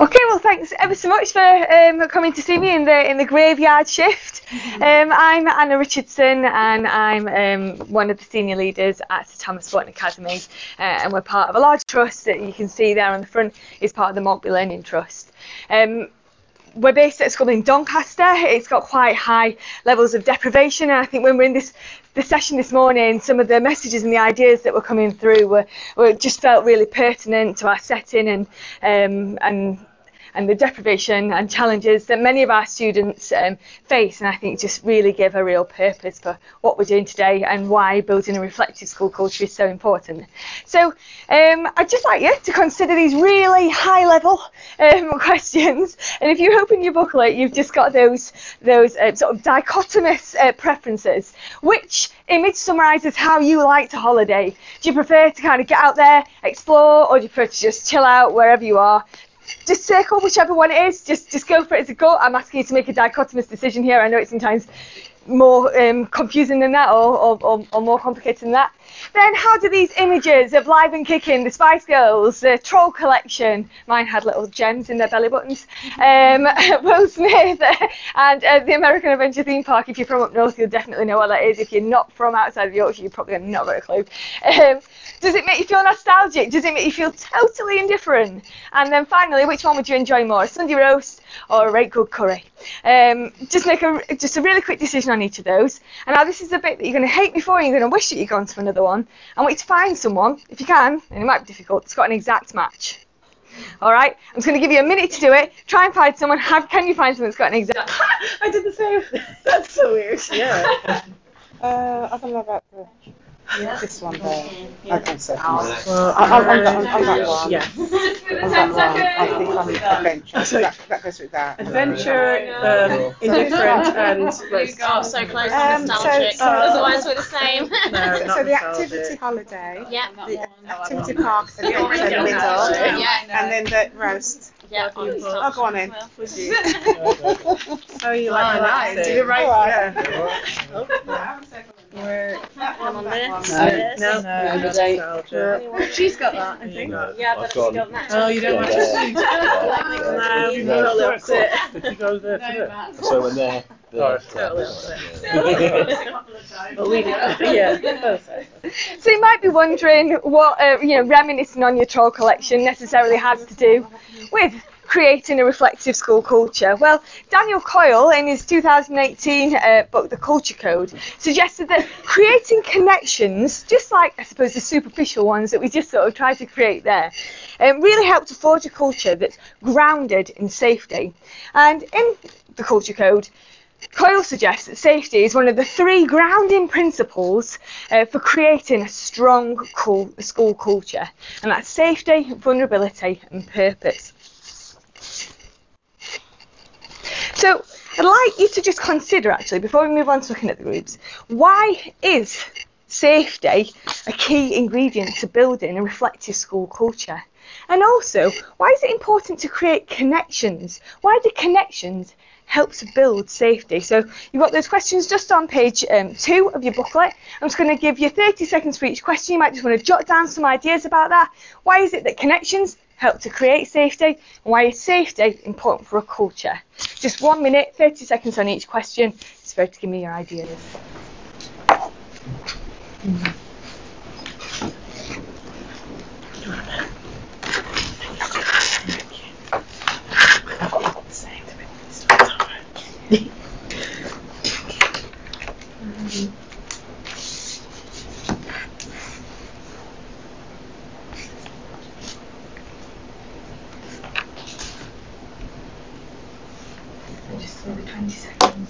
Okay, well, thanks ever so much for um, coming to see me in the in the graveyard shift. Um, I'm Anna Richardson, and I'm um, one of the senior leaders at Sir Thomas Wharton Academy, uh, and we're part of a large trust that you can see there on the front is part of the Maltby Learning Trust. Um, we're based at a school in Doncaster. It's got quite high levels of deprivation, and I think when we're in this the session this morning, some of the messages and the ideas that were coming through were, were just felt really pertinent to our setting and um, and and the deprivation and challenges that many of our students um, face and I think just really give a real purpose for what we're doing today and why building a reflective school culture is so important. So um, I'd just like you to consider these really high level um, questions and if you open your booklet you've just got those those uh, sort of dichotomous uh, preferences. Which image summarises how you like to holiday? Do you prefer to kind of get out there, explore or do you prefer to just chill out wherever you are? Just circle whichever one it is. Just just go for it as a go. I'm asking you to make a dichotomous decision here. I know it's sometimes more um, confusing than that or, or, or, or, more complicated than that. Then how do these images of Live and Kicking, the Spice Girls, the Troll Collection, mine had little gems in their belly buttons, um, Will Smith and uh, the American Adventure Theme Park, if you're from up north you'll definitely know what that is. If you're not from outside of Yorkshire you're probably not got a clue. Um, does it make you feel nostalgic? Does it make you feel totally indifferent? And then finally, which one would you enjoy more, a Sunday roast or a right good curry? Um, just make a just a really quick decision on each of those. And now this is the bit that you're going to hate me for and you're going to wish that you'd gone to another one. I want you to find someone, if you can, and it might be difficult, it's got an exact match. All right, I'm just going to give you a minute to do it. Try and find someone. Have, can you find someone that's got an exact? I did the same. That's so weird. Yeah. Uh, I don't know about the, Yeah. this one there. Yeah. Okay, so Well, I- I'm on that- I'm on that one. Yeah. on that one, I think I'm adventure. So that, that goes with that. Adventure, um, indifferent, and roast. Oh, so close Um, to nostalgic. so- Otherwise, we're the same. No, So, so the activity holiday, yeah. the activity park, the in the Yeah, middle, yeah. and then the roast. Yeah. Oh, go on in. Would you? Oh, you like Oh, nice. relaxing. Did it right? Yeah. On this. No, no, no, nostalgia. She's got that, I think. Yeah, but I've she's got- that. Oh, you don't want to see? No, you got the opposite. Did you go there for So when they're, they're Totally. So you might be wondering what uh, you know reminiscing on your troll collection necessarily has to do with creating a reflective school culture. Well, Daniel Coyle, in his 2018 uh, book, The Culture Code, suggested that creating connections, just like I suppose the superficial ones that we just sort of tried to create there, um, really help to forge a culture that's grounded in safety. And in the Culture Code, Coyle suggests that safety is one of the three grounding principles uh, for creating a strong school culture, and that's safety, vulnerability, and purpose. So, I'd like you to just consider actually, before we move on to looking at the groups, why is safety a key ingredient to building a reflective school culture? And also, why is it important to create connections? Why do connections help to build safety? So you've got those questions just on page um, two of your booklet. I'm just going to give you 30 seconds for each question. You might just want to jot down some ideas about that. Why is it that connections help to create safety? And why is safety important for a culture? Just one minute, 30 seconds on each question. It's for to give me your ideas. Just over 20 seconds.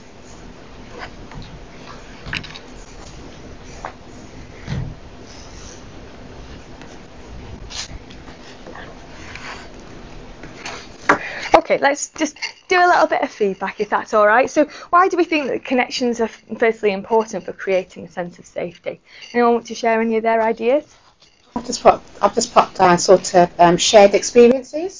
Okay, let's just do a little bit of feedback if that's all right. So, why do we think that connections are firstly important for creating a sense of safety? Anyone want to share any of their ideas? I've just put, I've just put down sort of um, shared experiences.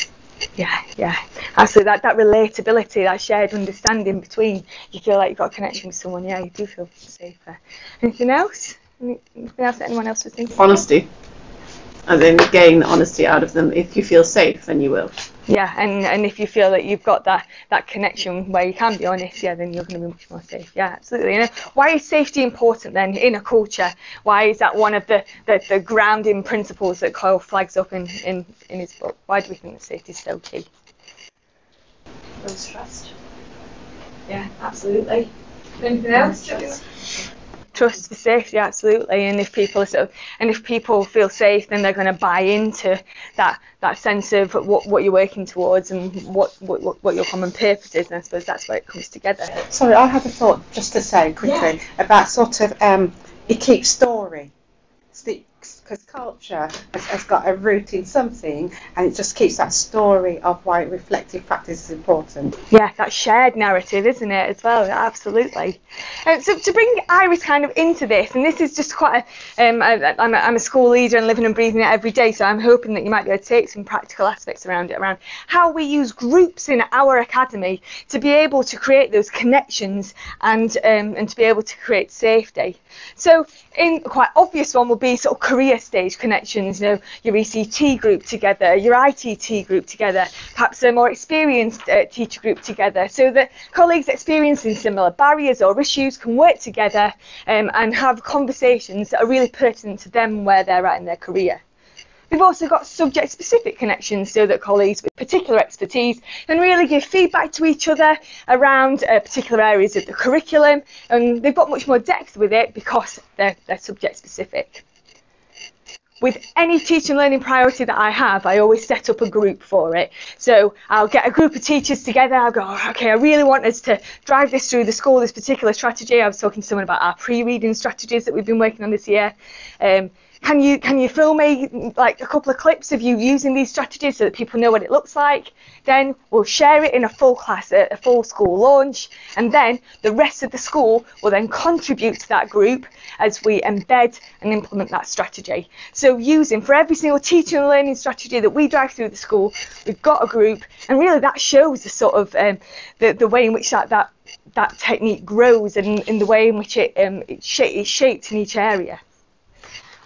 Yeah, yeah, absolutely. That that relatability, that shared understanding between you feel like you've got a connection with someone. Yeah, you do feel safer. Anything else? Anything else that anyone else was thinking? Honesty. And then gain honesty out of them. If you feel safe, then you will. Yeah, and, and if you feel that you've got that, that connection where you can be honest, yeah, then you're going to be much more safe. Yeah, absolutely. And uh, why is safety important then in a culture? Why is that one of the, the, the grounding principles that Coyle flags up in, in, in his book? Why do we think that safety is so key? Builds trust. Yeah, absolutely. Anything else? Trust for safety, absolutely. And if people are sort of, and if people feel safe, then they're going to buy into that that sense of what, what you're working towards and what, what what your common purpose is. And I suppose that's where it comes together. Sorry, I have a thought just to say quickly about sort of um, it keeps story. Because culture has, has got a root in something and it just keeps that story of why reflective practice is important. Yeah, that shared narrative, isn't it, as well? Absolutely. Um, so to bring Iris kind of into this, and this is just quite a, um, I, I'm, a, I'm a school leader and living and breathing it every day, so I'm hoping that you might be able to take some practical aspects around it, around how we use groups in our academy to be able to create those connections and um, and to be able to create safety. So in quite obvious one would be sort of career stage connections, you know, your ECT group together, your ITT group together, perhaps a more experienced uh, teacher group together, so that colleagues experiencing similar barriers or issues can work together um, and have conversations that are really pertinent to them where they're at in their career. We've also got subject specific connections so that colleagues with particular expertise can really give feedback to each other around uh, particular areas of the curriculum and they've got much more depth with it because they're, they're subject specific. With any teaching learning priority that I have, I always set up a group for it. So I'll get a group of teachers together. I'll go, okay, I really want us to drive this through the school, this particular strategy. I was talking to someone about our pre-reading strategies that we've been working on this year. Um, can you can you film me like a couple of clips of you using these strategies so that people know what it looks like? Then we'll share it in a full class, a, full school launch, and then the rest of the school will then contribute to that group as we embed and implement that strategy. So using for every single teaching and learning strategy that we drive through the school, we've got a group, and really that shows the sort of um, the the way in which that that that technique grows and in the way in which it, um, it sh- is shaped in each area.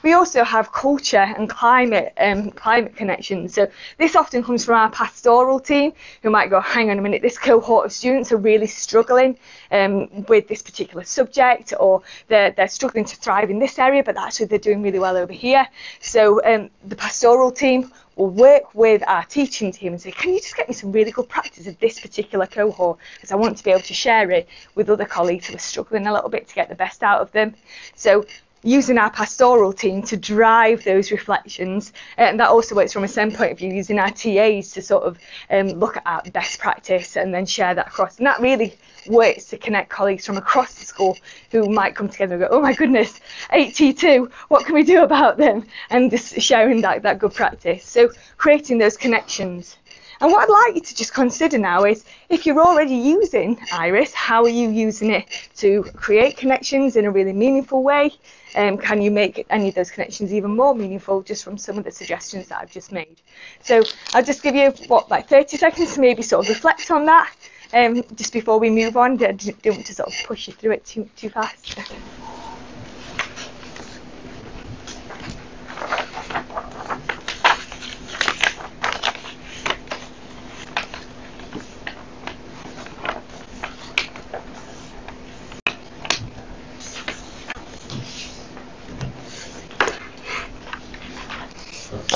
We also have culture and climate um, climate connections. So this often comes from our pastoral team, who might go, hang on a minute, this cohort of students are really struggling um, with this particular subject, or they're, they're struggling to thrive in this area, but actually they're doing really well over here. So um, the pastoral team will work with our teaching team and say, can you just get me some really good practice of this particular cohort? Because I want to be able to share it with other colleagues who are struggling a little bit to get the best out of them. So using our pastoral team to drive those reflections. And that also works from a SEND point of view, using our TAs to sort of um, look at our best practice and then share that across. And that really works to connect colleagues from across the school who might come together and go, oh my goodness, 8T2, what can we do about them? And just sharing that, that good practice. So creating those connections. And what I'd like you to just consider now is if you're already using Iris, how are you using it to create connections in a really meaningful way? Um, can you make any of those connections even more meaningful just from some of the suggestions that I've just made? So I'll just give you, what, like 30 seconds to maybe sort of reflect on that um, just before we move on. I don't want to sort of push you through it too, too fast.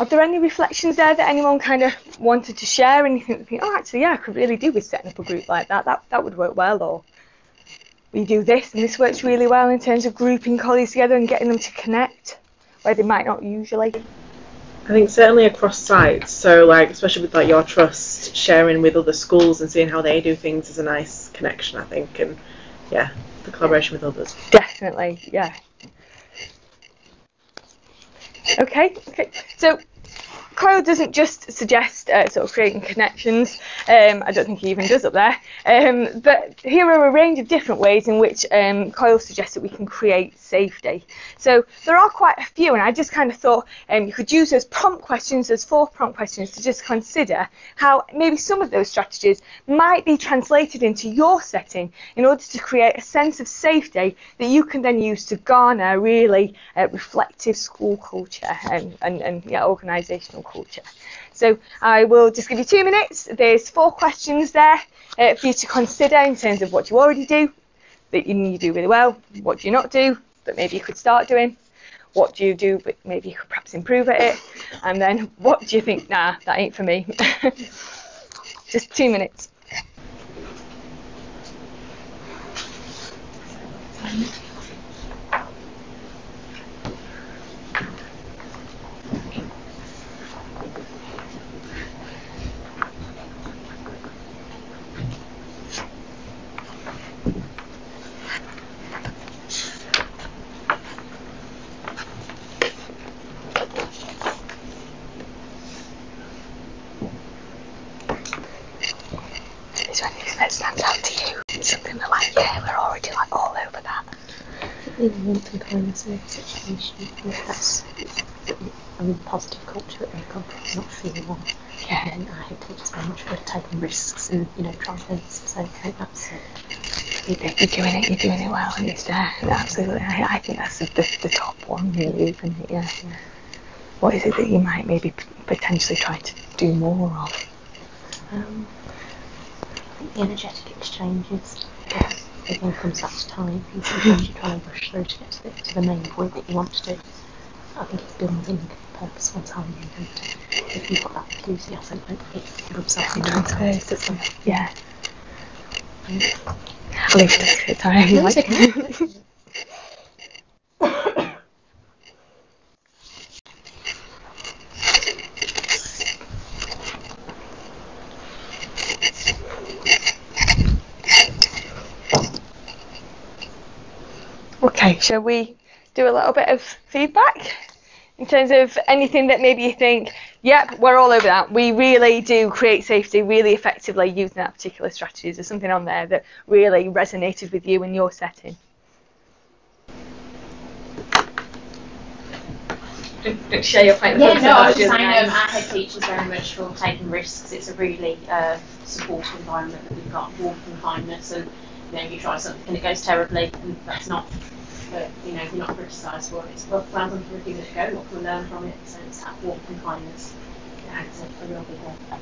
Are there any reflections there that anyone kind of wanted to share? Anything? Oh, actually, yeah, I could really do with setting up a group like that. That that would work well. Or we do this, and this works really well in terms of grouping colleagues together and getting them to connect where they might not usually. I think certainly across sites, so like especially with like your trust, sharing with other schools and seeing how they do things is a nice connection, I think, and yeah, the collaboration with others. Definitely, yeah. Okay, okay. So Coyle doesn't just suggest uh, sort of creating connections. Um, I don't think he even does up there. Um, but here are a range of different ways in which um, Coyle suggests that we can create safety. So there are quite a few, and I just kind of thought um, you could use those prompt questions, those four prompt questions, to just consider how maybe some of those strategies might be translated into your setting in order to create a sense of safety that you can then use to garner really uh, reflective school culture and, and, and yeah, organisational culture. So I will just give you two minutes. There's four questions there uh, for you to consider in terms of what you already do, that you, you do really well, what do you not do, that maybe you could start doing, what do you do, but maybe you could perhaps improve at it, and then what do you think, nah, that ain't for me. just two minutes. Is there anything that stands out to you? Something that like, yeah, we're already like all over that. In warmth and kindness situation. I think that's mean, positive culture they come not fear one. Yeah. And I hate teachers very much for taking risks and, you know, trying things. So I think that's. You're doing it, you're doing it well, and it's there. Absolutely. I, I think that's the, the, the top one, really, isn't it? Yeah. What is it that you might maybe potentially try to do more of? Um, I think the energetic exchanges, uh, comes back to time. And you're trying to rush through to get to the, to the main point that you want to do. I think it's building purposeful time and if you've got that enthusiasm, it, it rubs off into Transfers, the doesn't? Yeah. I'll leave it at time. No, it's okay. Okay, shall we do a little bit of feedback in terms of anything that maybe you think, yep, we're all over that. We really do create safety really effectively using that particular strategy. Is there something on there that really resonated with you in your setting? Don't share your point. Yeah, no, I was just saying um, our head teachers very much for taking risks. It's a really uh, supportive environment that we've got, warmth and kindness, and you know, you try something and it goes terribly, and that's not, but you know, you're not criticised for it. It's well, well done for giving it a go. What can we learn from it? So it's that warmth and kindness. Yeah, a, a real big one.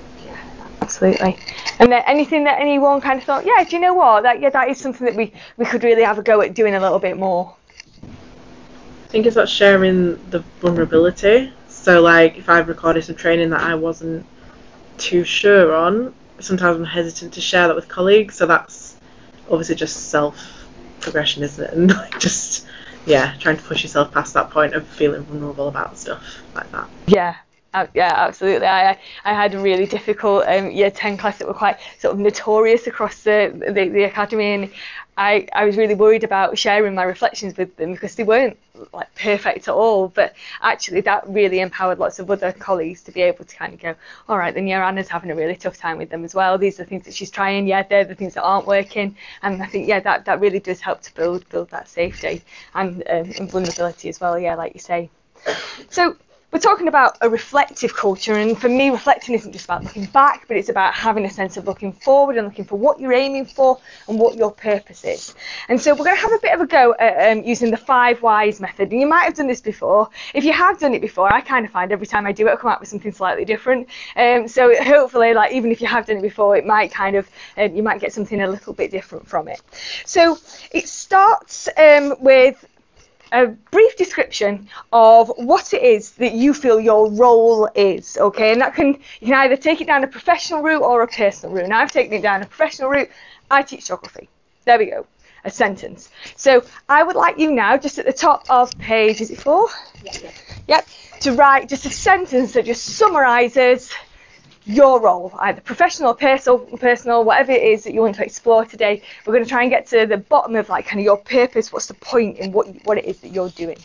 Absolutely. And then anything that anyone kind of thought, yeah, do you know what? That yeah, that is something that we, we could really have a go at doing a little bit more. I think it's about sharing the vulnerability. So, like, if I've recorded some training that I wasn't too sure on, sometimes I'm hesitant to share that with colleagues. So that's obviously just self progression, isn't it? And like, just yeah, trying to push yourself past that point of feeling vulnerable about stuff like that. Yeah. Uh, yeah, absolutely. I, I had a really difficult um, year 10 class that were quite sort of notorious across the, the, the academy and I, I was really worried about sharing my reflections with them because they weren't like perfect at all but actually that really empowered lots of other colleagues to be able to kind of go all right then yeah Anna's having a really tough time with them as well. These are the things that she's trying. Yeah they're the things that aren't working. And I think yeah that, that really does help to build build that safety and, um, and vulnerability as well yeah like you say. So we're talking about a reflective culture, and for me, reflecting isn't just about looking back, but it's about having a sense of looking forward and looking for what you're aiming for and what your purpose is. And so we're going to have a bit of a go at um, using the five whys method. And you might have done this before. If you have done it before, I kind of find every time I do it, I come out with something slightly different. Um, so hopefully, like even if you have done it before, it might kind of um, you might get something a little bit different from it. So it starts um, with a brief description of what it is that you feel your role is, okay? And that can you can either take it down a professional route or a personal route. Now I've taken it down a professional route. I teach geography. There we go. A sentence. So I would like you now, just at the top of page, is it four? Yeah. Yep. To write just a sentence that just summarises your role, either professional, personal, personal, whatever it is that you want to explore today. We're going to try and get to the bottom of like kind of your purpose. What's the point in what what it is that you're doing?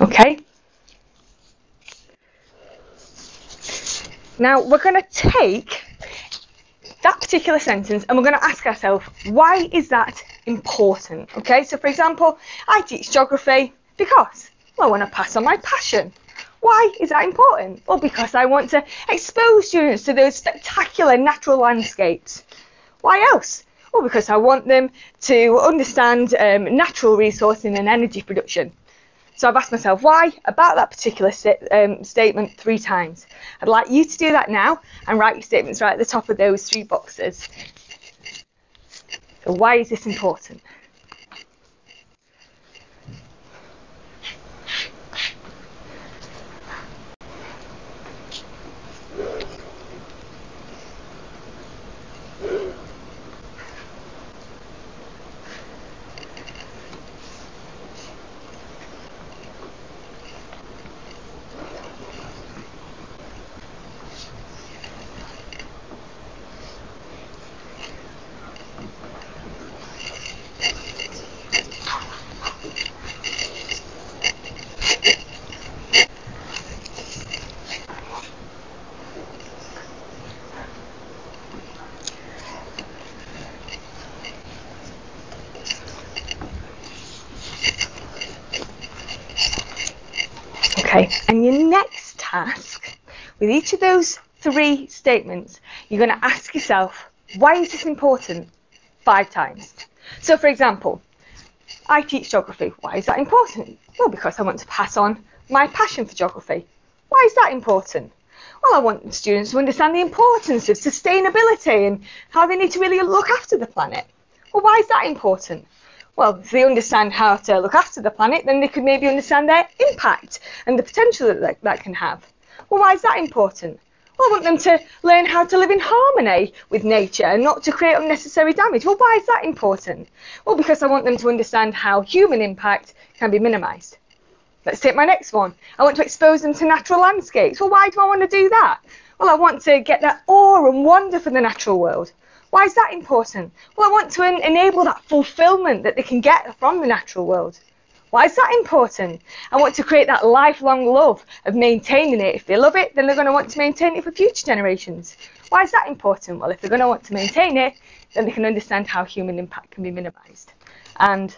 Okay. Now we're going to take that particular sentence and we're going to ask ourselves, why is that important? Okay, so for example, I teach geography because I want to pass on my passion. Why is that important? Well, because I want to expose students to those spectacular natural landscapes. Why else? Well, because I want them to understand um, natural resourcing and energy production. So I've asked myself why about that particular st- um, statement three times. I'd like you to do that now and write your statements right at the top of those three boxes. Why is this important? Okay, and your next task with each of those three statements, you're going to ask yourself, why is this important? Five times. So, for example, I teach geography. Why is that important? Well, because I want to pass on my passion for geography. Why is that important? Well, I want students to understand the importance of sustainability and how they need to really look after the planet. Well, why is that important? Well, if they understand how to look after the planet, then they could maybe understand their impact and the potential that that, that can have. Well, why is that important? Well, I want them to learn how to live in harmony with nature and not to create unnecessary damage. Well, why is that important? Well, because I want them to understand how human impact can be minimised. Let's take my next one. I want to expose them to natural landscapes. Well, why do I want to do that? Well, I want to get that awe and wonder for the natural world. Why is that important? Well, I want to en- enable that fulfillment that they can get from the natural world. Why is that important? I want to create that lifelong love of maintaining it. If they love it, then they're going to want to maintain it for future generations. Why is that important? Well, if they're going to want to maintain it, then they can understand how human impact can be minimised. And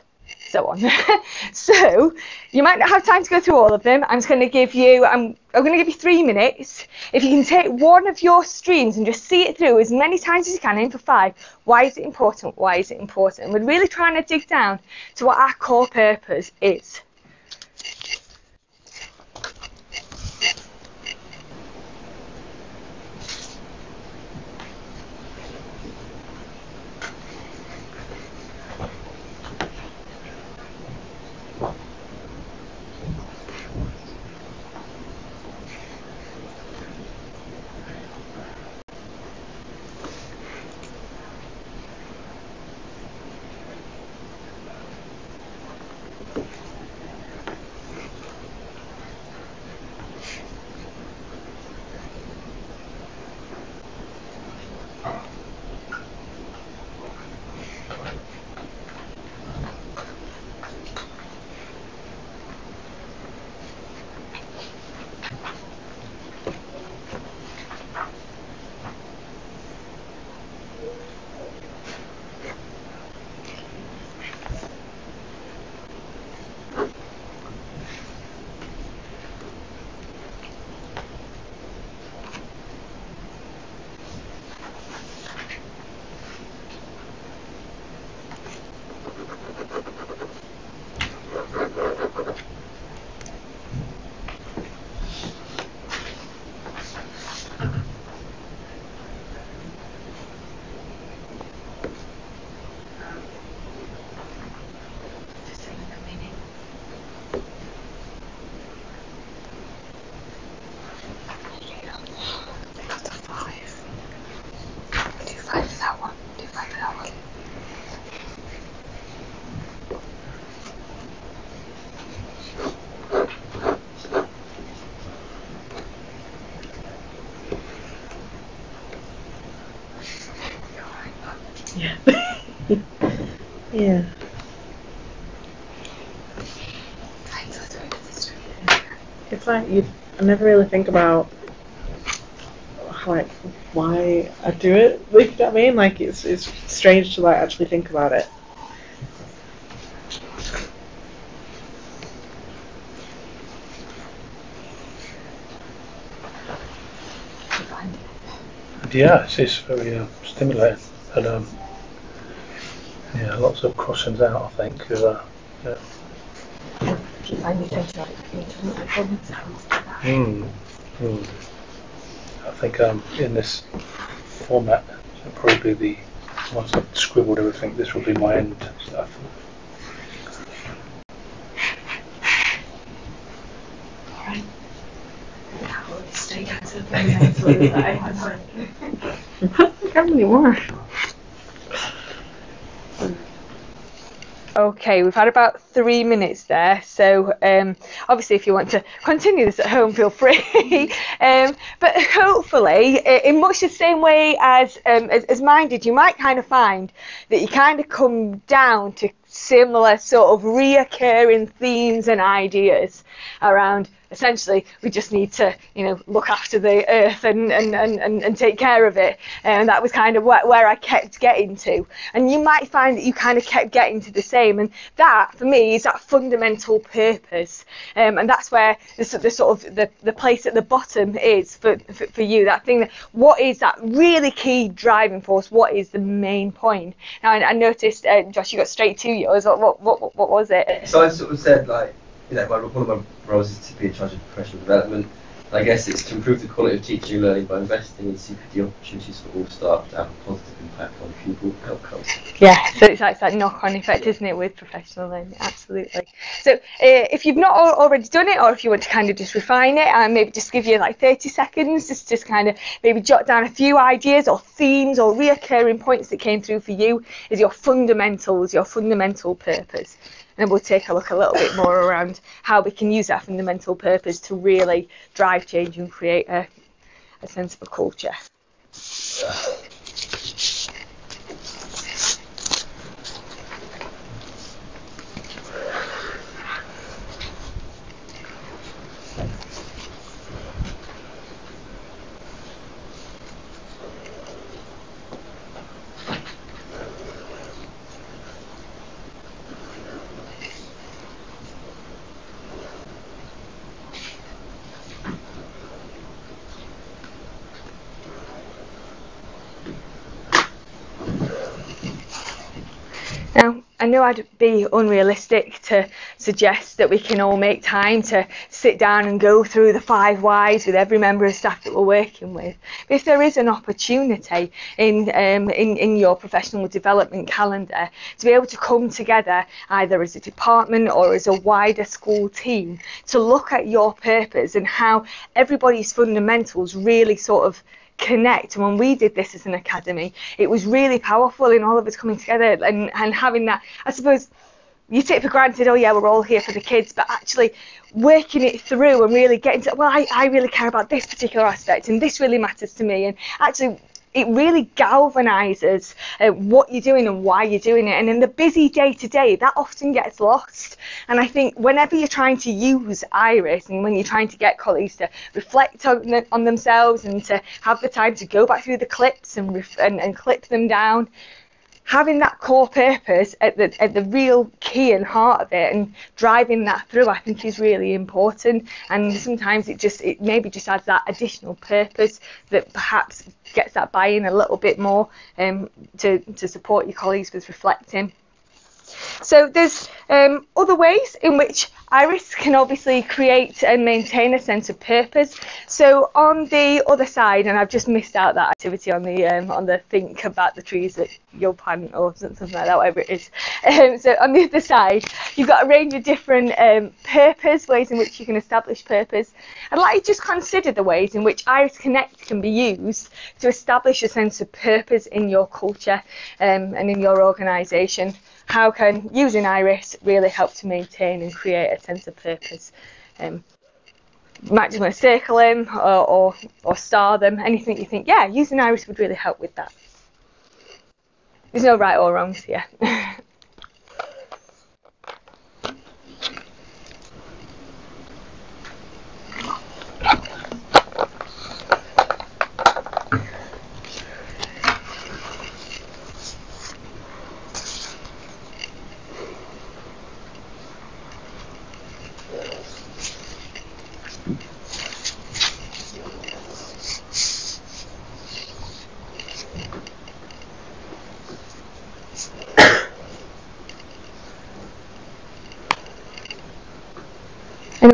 so on. so you might not have time to go through all of them. I'm just going to give you I'm, I'm going to give you three minutes. If you can take one of your streams and just see it through as many times as you can, aim for five. Why is it important? Why is it important? And we're really trying to dig down to what our core purpose is. You. I never really think about like why I do it. Like, you know what I mean? Like it's it's strange to like actually think about it. Yeah, it's, it's very uh, stimulating. And um, yeah, lots of crossings out, I think. uh, yeah. Mm. Mm. I think um, in this format, it'll probably the once I've scribbled everything, this will be my end stuff. Stay out of the next one, is that it? How many more? Okay, we've had about three minutes there, so um, obviously if you want to continue this at home, feel free. um, but hopefully, in much the same way as, um, as as mine did, you might kind of find that you kind of come down to similar sort of reoccurring themes and ideas around essentially we just need to you know look after the earth and and, and, and, and take care of it. And that was kind of where, where I kept getting to. And you might find that you kind of kept getting to the same. And that for me is that fundamental purpose. Um, and that's where the, the sort of the, the place at the bottom is for, for, for you. That thing that what is that really key driving force? What is the main point? Now I, I noticed uh, Josh you got straight to yours. What, what, what, what was it? So I sort of said like, you know, one of my roles is to be in charge of professional development. I guess it's to improve the quality of teaching and learning by investing in CPD opportunities for all staff to have a positive impact on pupil outcomes. Yeah, so it's like that knock-on effect, isn't it, with professional learning? Absolutely. So uh, if you've not already done it, or if you want to kind of just refine it, and maybe just give you like 30 seconds, just just kind of maybe jot down a few ideas or themes or reoccurring points that came through for you, is your fundamentals, your fundamental purpose. And we'll take a look a little bit more around how we can use that fundamental purpose to really drive change and create a, a sense of a culture. Now, I know I'd be unrealistic to suggest that we can all make time to sit down and go through the five whys with every member of staff that we're working with. But if there is an opportunity in, um, in, in your professional development calendar to be able to come together either as a department or as a wider school team to look at your purpose and how everybody's fundamentals really sort of connect. When we did this as an academy, it was really powerful in all of us coming together and, and having that, I suppose, you take for granted, oh yeah, we're all here for the kids, but actually working it through and really getting to, well, I, I really care about this particular aspect and this really matters to me. And actually, it really galvanizes uh, what you're doing and why you're doing it. And in the busy day to day, that often gets lost. And I think whenever you're trying to use Iris and when you're trying to get colleagues to reflect on, on themselves and to have the time to go back through the clips and, and, and clip them down, having that core purpose at the at the real key and heart of it and driving that through I think is really important and sometimes it just it maybe just adds that additional purpose that perhaps gets that buy-in a little bit more um, to, to support your colleagues with reflecting. So there's um, other ways in which Iris can obviously create and maintain a sense of purpose. So on the other side, and I've just missed out that activity on the um, on the think about the trees that you'll plant or something like that, whatever it is. Um, so on the other side, you've got a range of different um, purpose ways in which you can establish purpose. I'd like to just consider the ways in which Iris Connect can be used to establish a sense of purpose in your culture um, and in your organisation how can using Iris really help to maintain and create a sense of purpose? Um, might just want to circle them or, or, or star them, anything you think, yeah, using Iris would really help with that. There's no right or wrongs here.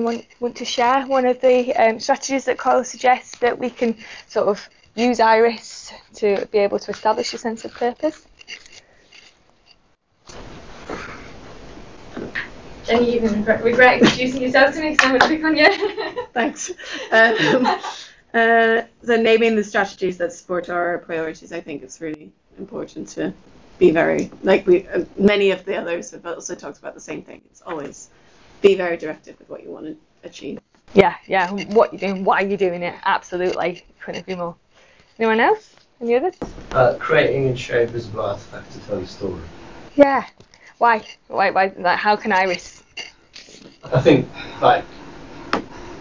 Want, want to share one of the um, strategies that Coyle suggests that we can sort of use Iris to be able to establish a sense of purpose? Jenny, you can regret, regret introducing yourself to me because I'm going to pick on you. Thanks. Um, uh, so naming the strategies that support our priorities, I think is really important to be very like we. Uh, many of the others have also talked about the same thing. It's always be very directive with what you want to achieve. Yeah, yeah. What you doing? Why are you doing it? Absolutely. Couldn't agree more. Anyone else? Any others? Uh, creating and sharing visible artifacts to tell the story. Yeah. Why? Why? Why? Like, how can Iris? I think like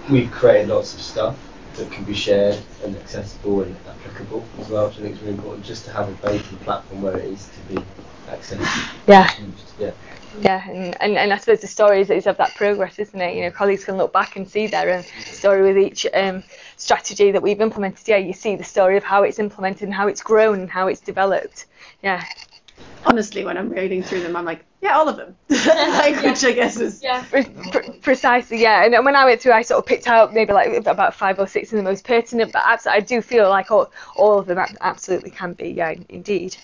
we've created lots of stuff that can be shared and accessible and applicable as well, which I think is really important. Just to have a base and platform where it is to be accessible. Yeah. Yeah. Yeah, and, and, and I suppose the story is, is of that progress, isn't it? You know, colleagues can look back and see their own story with each um, strategy that we've implemented. Yeah, you see the story of how it's implemented and how it's grown and how it's developed. Yeah. Honestly, when I'm reading through them, I'm like, yeah, all of them. like, which I guess is yeah. Pre- pre- precisely, yeah. And when I went through, I sort of picked out maybe like about five or six of the most pertinent, but I do feel like all, all of them absolutely can be, yeah, indeed.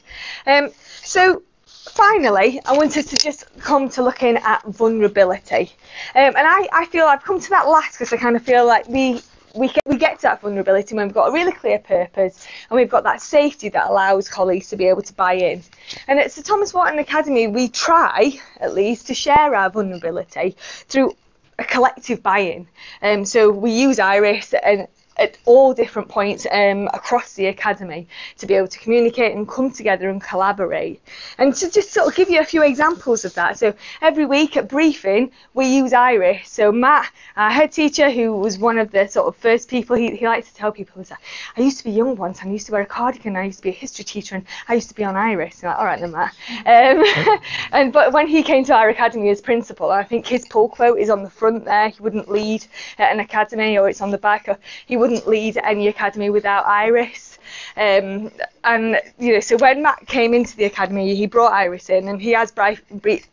Um, so finally, I wanted to just come to looking at vulnerability. Um, and I, I feel I've come to that last because I kind of feel like we we get, we get to that vulnerability when we've got a really clear purpose and we've got that safety that allows colleagues to be able to buy in. And at Sir Thomas Wharton Academy, we try, at least, to share our vulnerability through a collective buy-in. Um, so we use Iris and at all different points um, across the academy to be able to communicate and come together and collaborate. And to just sort of give you a few examples of that. So every week at briefing, we use Iris. So Matt, our head teacher, who was one of the sort of first people, he, he likes to tell people, that I used to be young once, I used to wear a cardigan, I used to be a history teacher, and I used to be on Iris. Like, all right then, Matt. Um, and but when he came to our academy as principal, I think his pull quote is on the front there. He wouldn't lead an academy, or it's on the back. Or he wouldn't lead any academy without Iris. Um, and you know, so when Matt came into the academy, he brought Iris in, and he has brief, brief,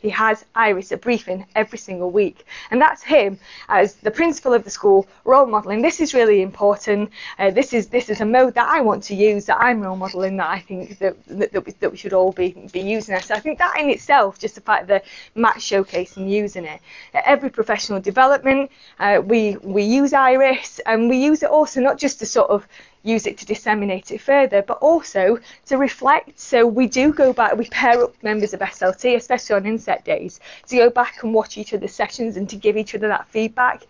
he has Iris a briefing every single week, and that's him as the principal of the school role modelling. This is really important. Uh, this is this is a mode that I want to use that I'm role modelling that I think that that, we, that we should all be be using. So I think that in itself, just the fact that Matt's showcasing using it at every professional development, uh, we we use Iris and we use it also not just to sort of use it to disseminate it further, but also to reflect. So we do go back, we pair up members of SLT, especially on inset days, to go back and watch each other's sessions and to give each other that feedback.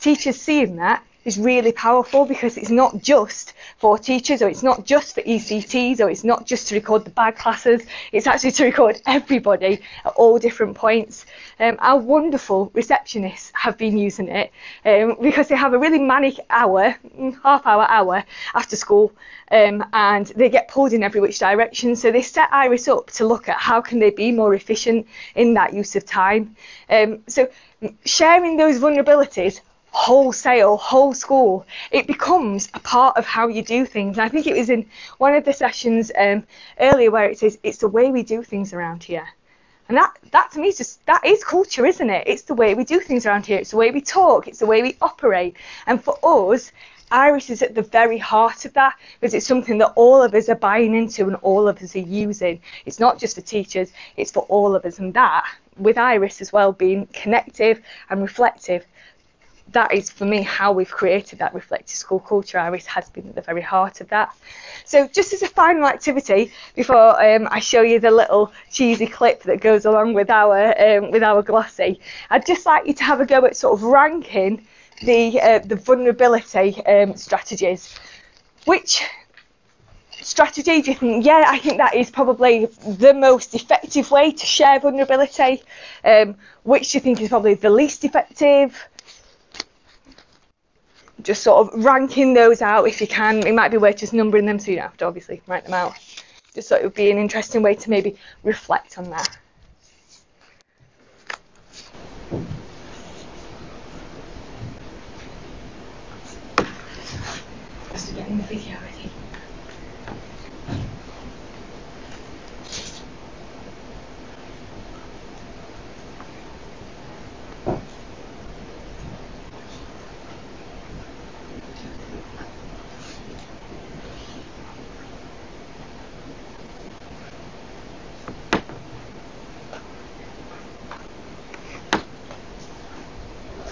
Teachers seeing that is really powerful because it's not just for teachers or it's not just for ECTs or it's not just to record the bad classes, it's actually to record everybody at all different points. Um, our wonderful receptionists have been using it um, because they have a really manic hour, half hour hour after school um, and they get pulled in every which direction. So they set Iris up to look at how can they be more efficient in that use of time. Um, so sharing those vulnerabilities wholesale, whole school. It becomes a part of how you do things. And I think it was in one of the sessions um, earlier where it says it's the way we do things around here. And that, that to me is just, that is culture, isn't it? It's the way we do things around here. It's the way we talk. It's the way we operate. And for us, Iris is at the very heart of that because it's something that all of us are buying into and all of us are using. It's not just for teachers, it's for all of us. And that, with Iris as well, being connective and reflective, that is for me how we've created that reflective school culture. Iris has been at the very heart of that. So just as a final activity, before um, I show you the little cheesy clip that goes along with our um, with our glossy, I'd just like you to have a go at sort of ranking the uh, the vulnerability um, strategies. Which strategy do you think? Yeah, I think that is probably the most effective way to share vulnerability. Um, which do you think is probably the least effective? Just sort of ranking those out if you can. It might be worth just numbering them so you don't have to obviously write them out. Just so it would be an interesting way to maybe reflect on that. Just the video ready.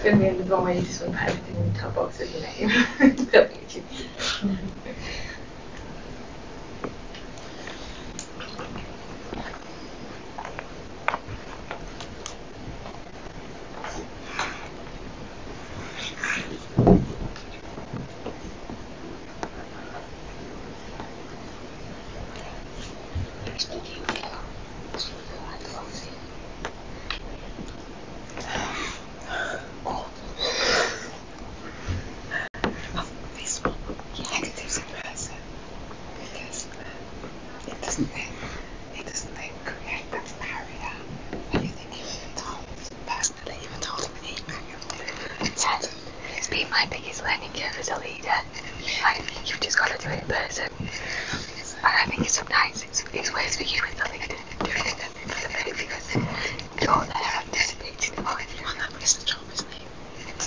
going to be in the one where you just want to put everything in the top box of your name. That'll be cheap. This one, negatives in person, because it doesn't then, it doesn't then create that barrier when you think you've been told personally, you've been told in an email. Yeah, it's been my biggest learning curve as a leader. Like, you've just got to do it in person. And I think sometimes it's, it's worse for you with the leader doing it than for the person because you're there anticipating the moment. And that is the job, isn't it?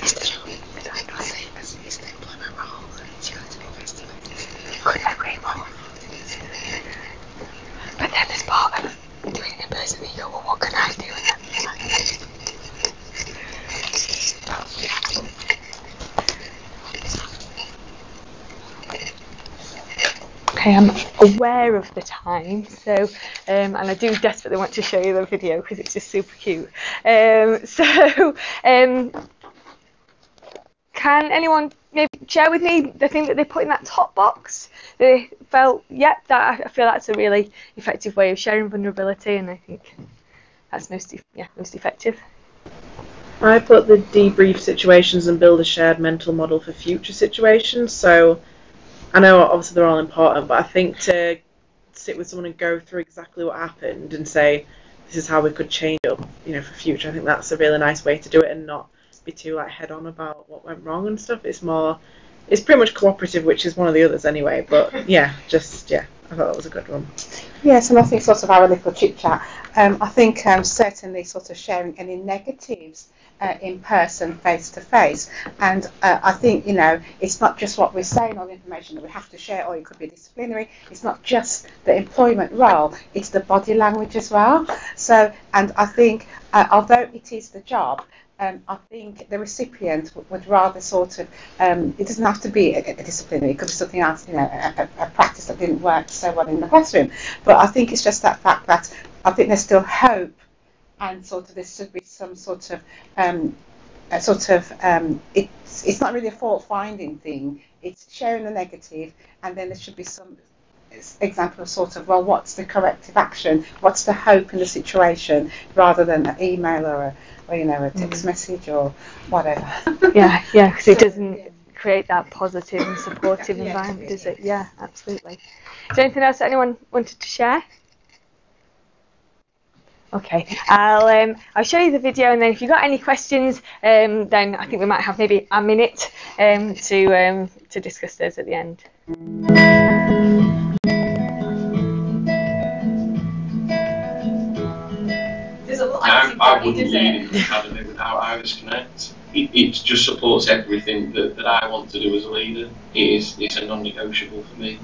It's the job. Exactly. Same as it's the employment role, and you've got to be investigated. Couldn't agree more. But then there's part of doing it in person and you go, well, what can I do? And then, Okay, I'm aware of the time, so um, and I do desperately want to show you the video because it's just super cute. Um, so, um, can anyone maybe share with me the thing that they put in that top box? They felt, yeah, that I feel that's a really effective way of sharing vulnerability, and I think that's most, yeah, most effective. I put the debrief situations and build a shared mental model for future situations. So I know obviously they're all important, but I think to sit with someone and go through exactly what happened and say this is how we could change it, you know, for future. I think that's a really nice way to do it and not be too like head on about what went wrong and stuff. It's more, it's pretty much cooperative, which is one of the others anyway. But yeah, just yeah, I thought that was a good one. Yes, and I think sort of our little chit chat. Um, I think um, certainly sort of sharing any negatives uh, in person, face to face, and uh, I think you know it's not just what we're saying on information that we have to share, or it could be disciplinary. It's not just the employment role; it's the body language as well. So, and I think uh, although it is the job. Um, I think the recipient w- would rather sort of, um, it doesn't have to be a, a disciplinary, it could be something else, you know, a, a practice that didn't work so well in the classroom. But I think it's just that fact that I think there's still hope and sort of there should be some sort of, um, a sort of, um, it's, it's not really a fault finding thing, it's sharing the negative and then there should be some example of sort of, well, what's the corrective action? What's the hope in the situation rather than an email or a, or, you know, a text message or whatever. Yeah, yeah, because it doesn't create that positive and supportive Yeah, environment, does it? yeah. Yeah, absolutely. Is there anything else that anyone wanted to share? Okay, I'll um, I'll show you the video, and then if you've got any questions, um, then I think we might have maybe a minute um, to um, to discuss those at the end. There's a lot I, of I wouldn't does lead it? in the academy without Iris Connect. It, it just supports everything that, that I want to do as a leader. It is it's a non-negotiable for me.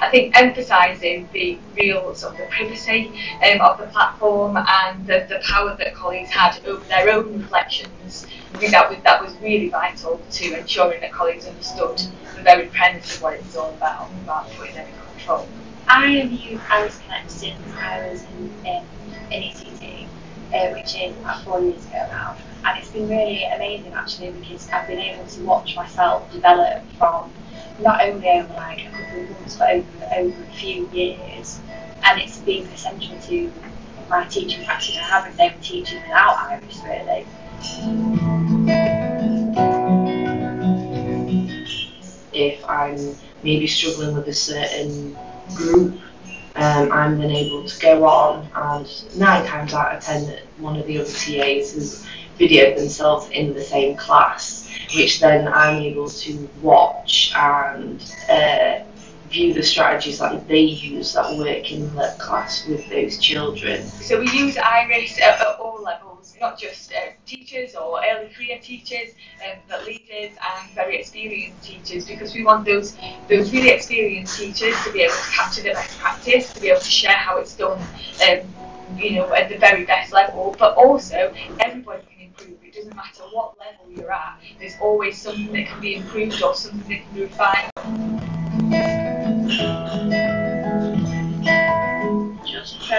I think emphasising the real sort of the privacy um, of the platform and the, the power that colleagues had over their own reflections. I think that was that was really vital to ensuring that colleagues understood the very premise of what it was all about, about putting them in control. I have used Iris Connect since I was in, um, in ECT, uh, which is about four years ago now. And it's been really amazing actually because I've been able to watch myself develop from not only over like a couple of months but over, over a few years. And it's been essential to my teaching practice. I haven't been teaching without Iris really. if I'm maybe struggling with a certain group, um, I'm then able to go on and nine times out of ten one of the other TAs has videoed themselves in the same class, which then I'm able to watch and uh, view the strategies that they use that work in the class with those children. So we use Iris at, at all levels, not just uh, teachers or early career teachers, um, but leaders and very experienced teachers, because we want those those really experienced teachers to be able to capture the best practice, to be able to share how it's done, um, you know, at the very best level. But also, everybody can improve. It doesn't matter what level you're at, there's always something that can be improved or something that can be refined.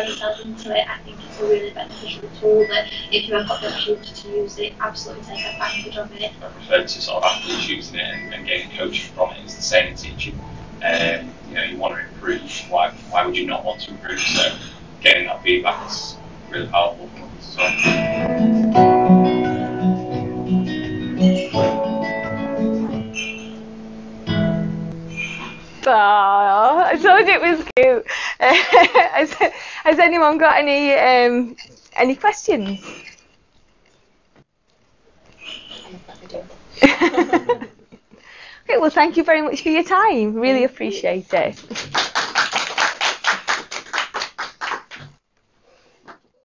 Yourself into it. I think it's a really beneficial tool that if you have got the opportunity to use it, absolutely take advantage of it. I prefer to sort of athletes using it and, and getting coaching from it. It's the same in teaching. Um, you know, you want to improve. Why, why would you not want to improve? So getting that feedback is really powerful for us as well. Oh, I told you it was cute. has, has anyone got any um, any questions? okay, well, thank you very much for your time. Really appreciate it.